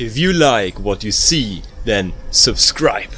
If you like what you see, then subscribe.